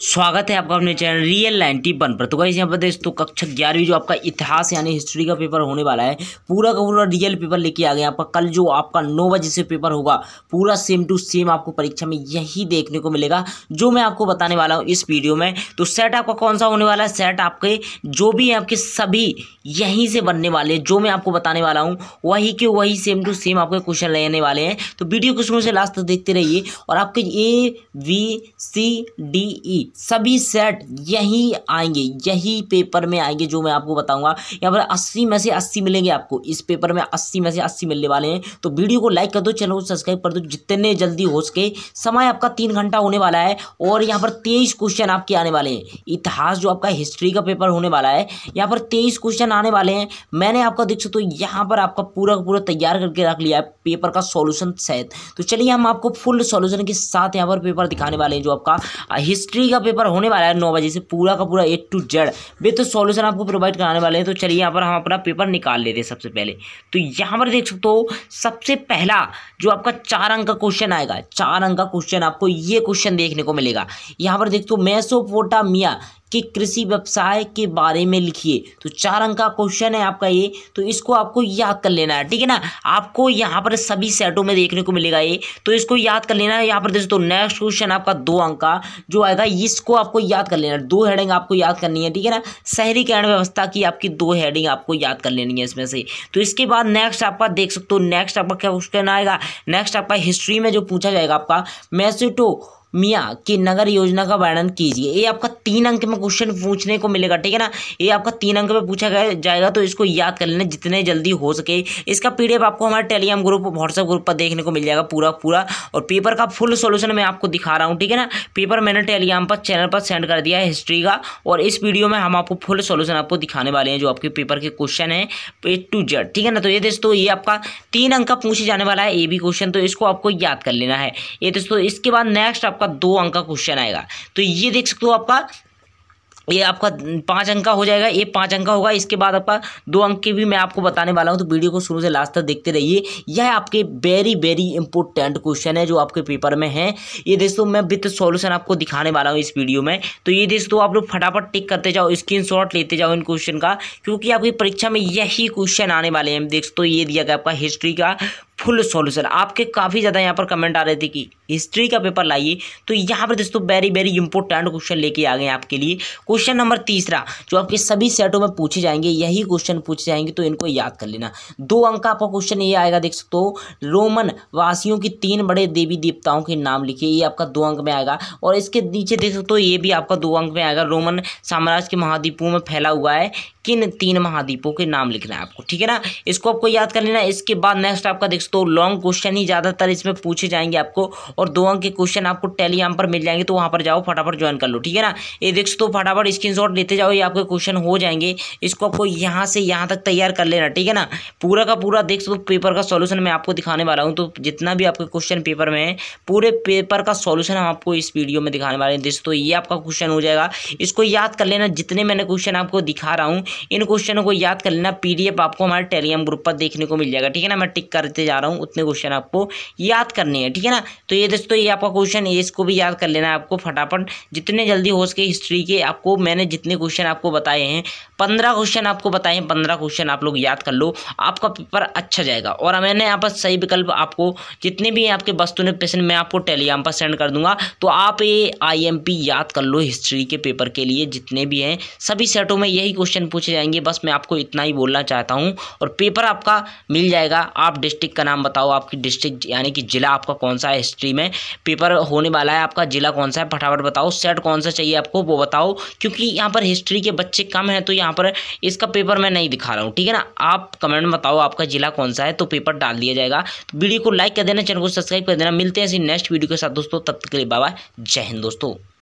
स्वागत है आपका अपने चैनल रियल नाइन्टी वन पर। तो गाइस, यहाँ पर दोस्तों कक्षा ग्यारहवीं जो आपका इतिहास यानी हिस्ट्री का पेपर होने वाला है, पूरा का पूरा रियल पेपर लेके आ गए आपका। कल जो आपका नौ बजे से पेपर होगा, पूरा सेम टू सेम आपको परीक्षा में यही देखने को मिलेगा, जो मैं आपको बताने वाला हूँ इस वीडियो में। तो सेट आपका कौन सा होने वाला है? सेट आपके जो भी आपके सभी यहीं से बनने वाले, जो मैं आपको बताने वाला हूँ, वही के वही सेम टू सेम आपके क्वेश्चन रहने वाले हैं। तो वीडियो को शुरू से लास्ट तक देखते रहिए और आपके A V C D E सभी सेट यही आएँगे, यही पेपर में आएँगे जो मैं आपको बताऊँगा। यहाँ पर अस्सी में से अस्सी मिलेंगे आपको। इस पेपर में अस्सी में से अस्सी मिलने वाले हैं। तो वीडियो को लाइक कर दो, चैनल को सब्सक्राइब कर दो, जितने जल्दी हो सके। समय आपका तीन घंटा होने वाला है और यहाँ पर तेईस क्वेश्चन आपके आने वाले हैं। इतिहास जो आपका हिस्ट्री का पेपर होने वाला है, यहाँ पर तेईस क्वेश्चन आने वाले हैं। मैंने आपका देख सकते यहाँ पर आपका पूरा पूरा तैयार करके रख लिया है। पेपर का सॉल्यूशन सहित तो चलिए हम आपको फुल सॉल्यूशन के साथ यहाँ पर पेपर दिखाने वाले हैं जो आपका हिस्ट्री का पेपर होने वाला है नौ बजे से पूरा का पूरा ए टू जेड वे तो सॉल्यूशन आपको प्रोवाइड कराने वाले हैं तो चलिए यहाँ पर हम अपना पेपर निकाल लेते हैं सबसे पहले। तो यहाँ पर देख सकते हो, सबसे पहला जो आपका चार अंक का क्वेश्चन आएगा, चार अंक का क्वेश्चन आपको ये क्वेश्चन देखने को मिलेगा। यहाँ पर देख तो मैसोपोटामिया कि कृषि व्यवसाय के बारे में लिखिए। तो चार अंक का क्वेश्चन है आपका ये तो इसको आपको याद कर लेना है, ठीक है ना? आपको यहाँ पर सभी सेटों में देखने को मिलेगा ये। तो इसको याद कर लेना है, यहाँ पर दोस्तों नेक्स्ट क्वेश्चन आपका दो अंक का जो आएगा, इसको आपको याद कर लेना है। दो हेडिंग आपको याद करनी है, ठीक है ना? शहरीकरण व्यवस्था की आपकी दो हेडिंग आपको याद कर लेनी है इसमें से। तो इसके बाद नेक्स्ट आपका देख सकते हो नेक्स्ट आपका क्या क्वेश्चन आएगा? नेक्स्ट आपका हिस्ट्री में जो पूछा जाएगा आपका मैसेटो मियाँ, की नगर योजना का वर्णन कीजिए। ये आपका तीन अंक में क्वेश्चन पूछने को मिलेगा, ठीक है ना? ये आपका तीन अंक में पूछा गया जाएगा तो इसको याद कर लेना जितने जल्दी हो सके। इसका पीडीएफ आपको हमारे टेलीग्राम ग्रुप व्हाट्सएप ग्रुप पर देखने को मिल जाएगा पूरा पूरा। और पेपर का फुल सोल्यूशन मैं आपको दिखा रहा हूँ, ठीक है ना? पेपर मैंने टेलीग्राम पर चैनल पर सेंड कर दिया है हिस्ट्री का। और इस वीडियो में हम आपको फुल सोल्यूशन आपको दिखाने वाले हैं, जो आपके पेपर के क्वेश्चन है ए टू जेड ठीक है ना? तो ये दोस्तों, ये आपका तीन अंक का पूछे जाने वाला है ए बी क्वेश्चन तो इसको आपको याद कर लेना है। ये दोस्तों, इसके बाद नेक्स्ट आपका दो अंक का क्वेश्चन आएगा। तो ये देख सकते हो आपका, ये आपका पाँच अंक का हो जाएगा, ये पाँच अंक का होगा, इसके बाद आपका दो अंक के भी मैं आपको बताने वाला हूँ तो वीडियो को शुरू से लास्ट तक देखते रहिए। यह आपके वेरी वेरी इंपॉर्टेंट क्वेश्चन है जो आपके पेपर में है। ये दोस्तों मैं विथ सॉल्यूशन आपको दिखाने वाला हूँ इस वीडियो में। तो ये दोस्तों आप लोग फटाफट टिक करते जाओ स्क्रीन लेते जाओ इन क्वेश्चन का, क्योंकि आपकी परीक्षा में यही क्वेश्चन आने वाले हैं। देख तो ये दिया गया आपका हिस्ट्री का। Full solution. आपके काफ़ी ज़्यादा यहाँ पर कमेंट आ रहे थे कि हिस्ट्री का पेपर लाइए। तो यहाँ पर दोस्तों वेरी वेरी इंपॉर्टेंट क्वेश्चन लेके आ गए आपके लिए। क्वेश्चन नंबर तीसरा, जो आपके सभी सेटों में पूछे जाएँगे, यही क्वेश्चन पूछे जाएँगे तो इनको याद कर लेना। दो अंक का आपका क्वेश्चन ये आएगा, देख सकते हो। रोमन वासियों की तीन बड़े देवी देवताओं के नाम लिखिए, ये आपका दो अंक में आएगा। और इसके नीचे देख सकते हो, ये भी आपका दो अंक में आएगा। रोमन साम्राज्य के महाद्वीपों में फैला हुआ है। किन तीन महाद्वीपों के नाम लिखना है आपको, ठीक है ना? इसको आपको याद कर लेना। इसके बाद नेक्स्ट आपका, देख हो लॉन्ग क्वेश्चन ही ज़्यादातर इसमें पूछे जाएँगे आपको और दो अंक के क्वेश्चन आपको टेलीग्राम पर मिल जाएँगे तो वहाँ पर जाओ, फटाफट ज्वाइन कर लो, ठीक है ना? ये देख हो फटाफट स्क्रीन लेते जाओ, ये आपके क्वेश्चन हो जाएँगे। इसको आपको यहाँ से यहाँ तक तैयार कर लेना, ठीक है ना? पूरा का पूरा देख हो पेपर का सोल्यूशन मैं आपको दिखाने वाला हूँ। तो जितना भी आपके क्वेश्चन पेपर में है, पूरे पेपर का सोल्यूशन हम आपको इस वीडियो में दिखाने वाले हैं। दोस्तों ये आपका क्वेश्चन हो जाएगा। इसको याद कर लेना, जितने मैंने क्वेश्चन आपको दिखा रहा हूँ, इन क्वेश्चनों को याद कर लेना पीडीएफ आपको हमारे टेलीग्राम ग्रुप पर देखने को मिल जाएगा, ठीक है ना? मैं टिक करते जा रहा हूँ, उतने क्वेश्चन आपको याद करने हैं, ठीक है ना? तो ये दोस्तों, ये आपका क्वेश्चन है, इसको भी याद कर लेना आपको फटाफट। जितने जल्दी हो सके हिस्ट्री के, आपको मैंने जितने क्वेश्चन आपको बताए हैं, पंद्रह क्वेश्चन आपको बताए हैं, पंद्रह क्वेश्चन आप लोग याद कर लो, आपका पेपर अच्छा जाएगा। और मैंने यहाँ पर सही विकल्प आपको, जितने भी आपके वस्तु ने पेशेंट मैं आपको टेलीग्राम पर सेंड कर दूँगा। तो आप ये आई याद कर लो हिस्ट्री के पेपर के लिए, जितने भी हैं। सभी सेटों में यही क्वेश्चन पूछे जाएँगे, बस मैं आपको इतना ही बोलना चाहता हूँ। और पेपर आपका मिल जाएगा, आप डिस्ट्रिक्ट का नाम बताओ आपकी डिस्ट्रिक्ट यानी कि ज़िला आपका कौन सा है हिस्ट्री में? पेपर होने वाला है आपका ज़िला कौन सा है? फटाफट बताओ सेट कौन सा चाहिए आपको वो बताओ, क्योंकि यहाँ पर हिस्ट्री के बच्चे कम हैं तो यहाँ पर इसका पेपर मैं नहीं दिखा रहा हूँ, ठीक है ना? आप कमेंट में बताओ आपका ज़िला कौन सा है तो पेपर डाल दिया जाएगा। तो वीडियो को लाइक कर देना चैनल को सब्सक्राइब कर देना। मिलते हैं ऐसी नेक्स्ट वीडियो के साथ दोस्तों, तब तक के लिए बाबा जय हिंद दोस्तों।